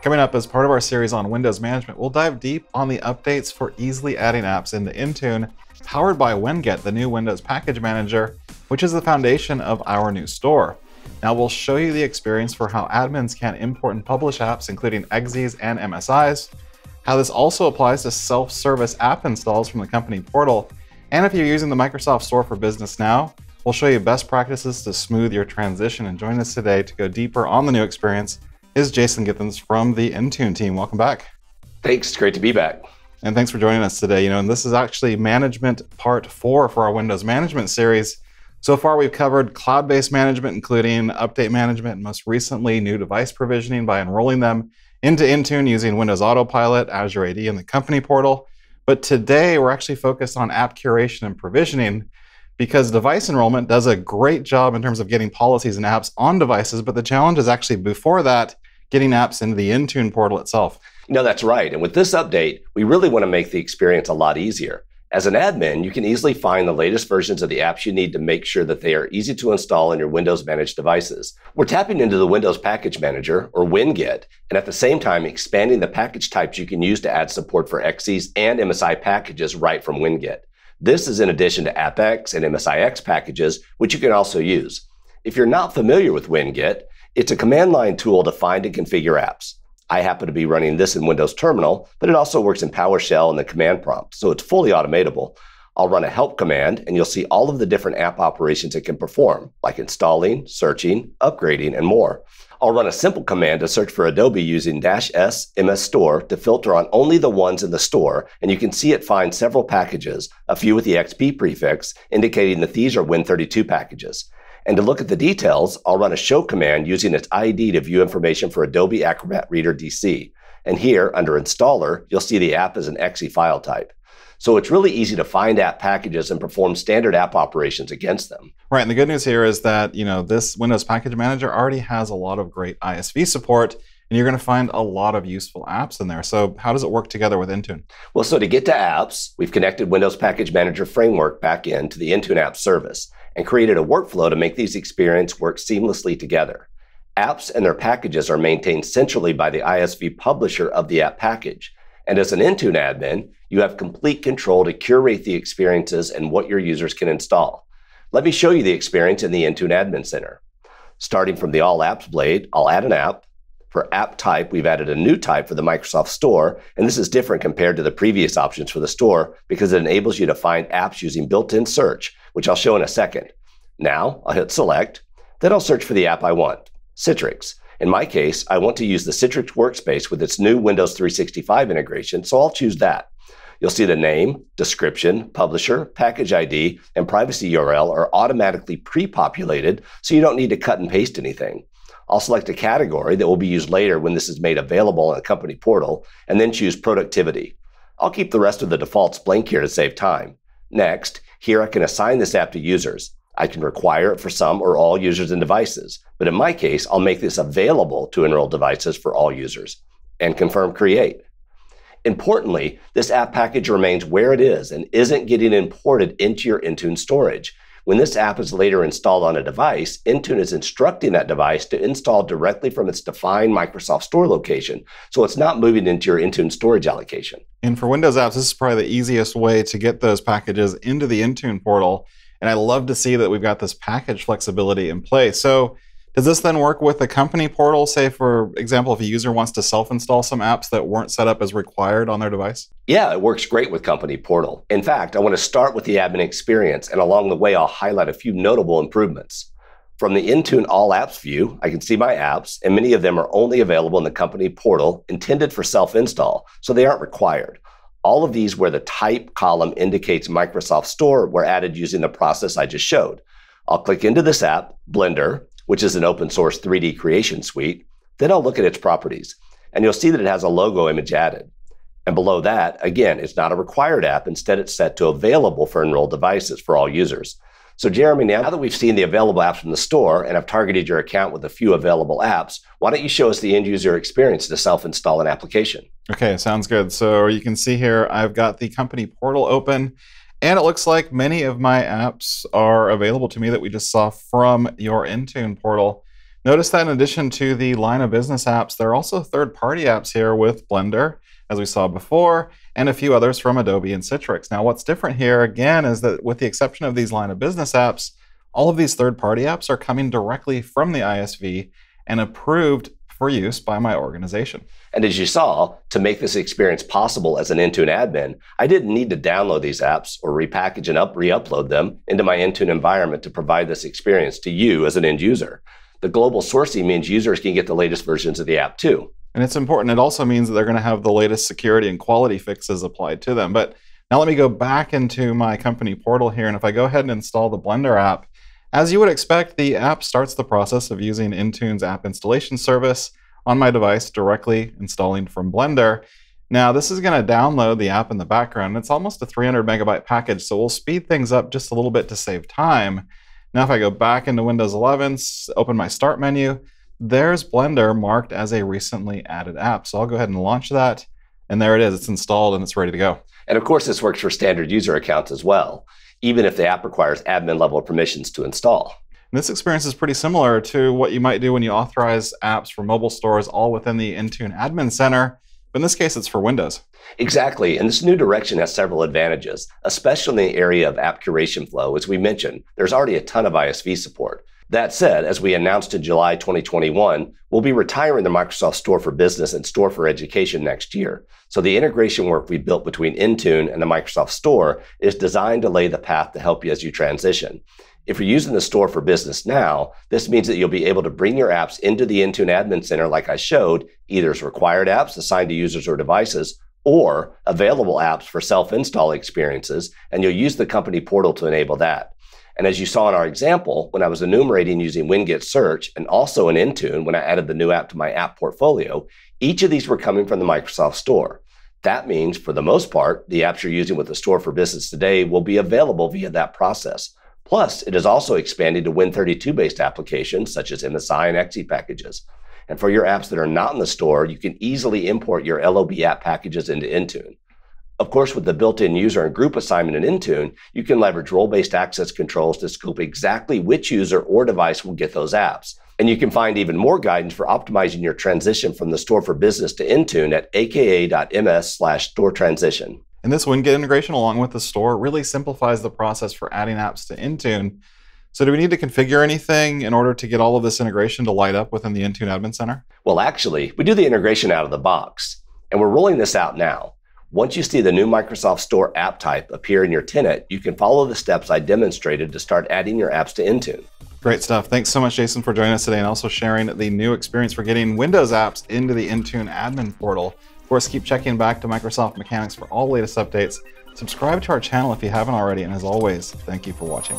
Coming up as part of our series on Windows management, we'll dive deep on the updates for easily adding apps into Intune, powered by Winget, the new Windows package manager, which is the foundation of our new store. Now we'll show you the experience for how admins can import and publish apps, including exes and MSIs, how this also applies to self-service app installs from the company portal, and if you're using the Microsoft Store for Business now, we'll show you best practices to smooth your transition. And join us today to go deeper on the new experience is Jason Githens from the Intune team. Welcome back. Thanks. Great to be back. And thanks for joining us today. You know, and this is actually management part four for our Windows management series. So far, we've covered cloud based management, including update management, and most recently, new device provisioning by enrolling them into Intune using Windows Autopilot, Azure AD, and the company portal. But today, we're actually focused on app curation and provisioning because device enrollment does a great job in terms of getting policies and apps on devices. But the challenge is actually before that, getting apps into the Intune portal itself. No, that's right. And with this update, we really want to make the experience a lot easier. As an admin, you can easily find the latest versions of the apps you need to make sure that they are easy to install on your Windows managed devices. We're tapping into the Windows Package Manager, or Winget, and at the same time expanding the package types you can use to add support for EXEs and MSI packages right from Winget. This is in addition to AppX and MSIX packages, which you can also use. If you're not familiar with Winget, it's a command line tool to find and configure apps. I happen to be running this in Windows Terminal, but it also works in PowerShell and the command prompt, so it's fully automatable. I'll run a help command and you'll see all of the different app operations it can perform, like installing, searching, upgrading, and more. I'll run a simple command to search for Adobe using dash S MS Store to filter on only the ones in the store, and you can see it find several packages, a few with the XP prefix, indicating that these are Win32 packages. And to look at the details, I'll run a show command using its ID to view information for Adobe Acrobat Reader DC. And here, under Installer, you'll see the app as an exe file type. So it's really easy to find app packages and perform standard app operations against them. Right, and the good news here is that, you know, this Windows Package Manager already has a lot of great ISV support and you're going to find a lot of useful apps in there. So, how does it work together with Intune? Well, so to get to apps, we've connected Windows Package Manager Framework back into the Intune app service and created a workflow to make these experiences work seamlessly together. Apps and their packages are maintained centrally by the ISV publisher of the app package. And as an Intune admin, you have complete control to curate the experiences and what your users can install. Let me show you the experience in the Intune Admin Center. Starting from the All Apps blade, I'll add an app. For app type, we've added a new type for the Microsoft Store, and this is different compared to the previous options for the store because it enables you to find apps using built-in search, which I'll show in a second. Now, I'll hit select, then I'll search for the app I want, Citrix. In my case, I want to use the Citrix workspace with its new Windows 365 integration, so I'll choose that. You'll see the name, description, publisher, package ID, and privacy URL are automatically pre-populated, so you don't need to cut and paste anything. I'll select a category that will be used later when this is made available in the company portal, and then choose productivity. I'll keep the rest of the defaults blank here to save time. Next, here I can assign this app to users. I can require it for some or all users and devices, but in my case, I'll make this available to enrolled devices for all users and confirm create. Importantly, this app package remains where it is and isn't getting imported into your Intune storage. When this app is later installed on a device, Intune is instructing that device to install directly from its defined Microsoft Store location, so it's not moving into your Intune storage allocation. And for Windows apps, this is probably the easiest way to get those packages into the Intune portal. And I love to see that we've got this package flexibility in place. So does this then work with the company portal? Say, for example, if a user wants to self install some apps that weren't set up as required on their device? Yeah, it works great with company portal. In fact, I want to start with the admin experience, and along the way, I'll highlight a few notable improvements. From the Intune All Apps view, I can see my apps, and many of them are only available in the company portal intended for self install, so they aren't required. All of these, where the type column indicates Microsoft Store, were added using the process I just showed. I'll click into this app, Blender, which is an open source 3D creation suite. Then I'll look at its properties, and you'll see that it has a logo image added. And below that, again, it's not a required app. Instead, it's set to available for enrolled devices for all users. So, Jeremy, now that we've seen the available apps from the store and I've targeted your account with a few available apps, why don't you show us the end user experience to self install an application? Okay, sounds good. So, you can see here, I've got the company portal open. And it looks like many of my apps are available to me that we just saw from your Intune portal. Notice that in addition to the line of business apps, there are also third-party apps here with Blender, as we saw before, and a few others from Adobe and Citrix. Now, what's different here, again, is that with the exception of these line of business apps, all of these third-party apps are coming directly from the ISV and approved for use by my organization. And as you saw, to make this experience possible as an Intune admin, I didn't need to download these apps or repackage and up re-upload them into my Intune environment to provide this experience to you as an end user. The global sourcing means users can get the latest versions of the app too. And it's important. It also means that they're going to have the latest security and quality fixes applied to them. But now let me go back into my company portal here. And if I go ahead and install the Blender app, as you would expect, the app starts the process of using Intune's app installation service on my device directly installing from Blender. Now, this is going to download the app in the background. It's almost a 300 megabyte package, so we'll speed things up just a little bit to save time. Now, if I go back into Windows 11, open my Start menu, there's Blender marked as a recently added app. So I'll go ahead and launch that, and there it is. It's installed and it's ready to go. And of course, this works for standard user accounts as well even if the app requires admin level permissions to install. And this experience is pretty similar to what you might do when you authorize apps for mobile stores all within the Intune Admin Center. But in this case, it's for Windows. Exactly. And this new direction has several advantages, especially in the area of app curation flow. As we mentioned, there's already a ton of ISV support. That said, as we announced in July 2021, we'll be retiring the Microsoft Store for Business and Store for Education next year. So the integration work we built between Intune and the Microsoft Store is designed to lay the path to help you as you transition. If you're using the Store for Business now, this means that you'll be able to bring your apps into the Intune Admin Center like I showed, either as required apps assigned to users or devices, or available apps for self-install experiences, and you'll use the company portal to enable that. And as you saw in our example, when I was enumerating using Winget Search and also in Intune when I added the new app to my app portfolio, each of these were coming from the Microsoft Store. That means, for the most part, the apps you're using with the Store for Business today will be available via that process. Plus, it is also expanding to Win32 based applications such as MSI and Exe packages. And for your apps that are not in the store, you can easily import your LOB app packages into Intune. Of course, with the built-in user and group assignment in Intune, you can leverage role-based access controls to scope exactly which user or device will get those apps. And you can find even more guidance for optimizing your transition from the store for business to Intune at aka.ms slash store transition. And this Winget integration along with the store really simplifies the process for adding apps to Intune. So do we need to configure anything in order to get all of this integration to light up within the Intune Admin Center? Well, actually, we do the integration out of the box, and we're rolling this out now. Once you see the new Microsoft Store app type appear in your tenant, you can follow the steps I demonstrated to start adding your apps to Intune. Great stuff. Thanks so much, Jason, for joining us today and also sharing the new experience for getting Windows apps into the Intune admin portal. Of course, keep checking back to Microsoft Mechanics for all latest updates. Subscribe to our channel if you haven't already, and as always, thank you for watching.